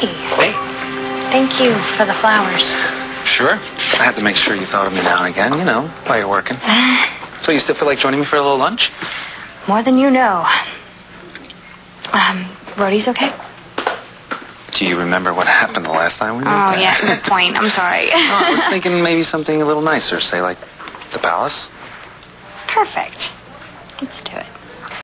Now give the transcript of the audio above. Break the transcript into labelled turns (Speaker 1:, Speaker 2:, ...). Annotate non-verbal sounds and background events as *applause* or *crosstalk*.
Speaker 1: Hey. Thank you for the flowers.
Speaker 2: Sure. I had to make sure you thought of me now and again, you know, while you're working. Uh. so you still feel like joining me for a little lunch?
Speaker 1: More than you know. Um, Rodi's okay?
Speaker 2: Do you remember what *laughs* happened the last time we were
Speaker 1: Oh,
Speaker 2: there?
Speaker 1: yeah, good point. I'm sorry. *laughs*
Speaker 2: Oh, I was *laughs* thinking maybe something a little nicer, say like the palace.
Speaker 1: Perfect. Let's do it.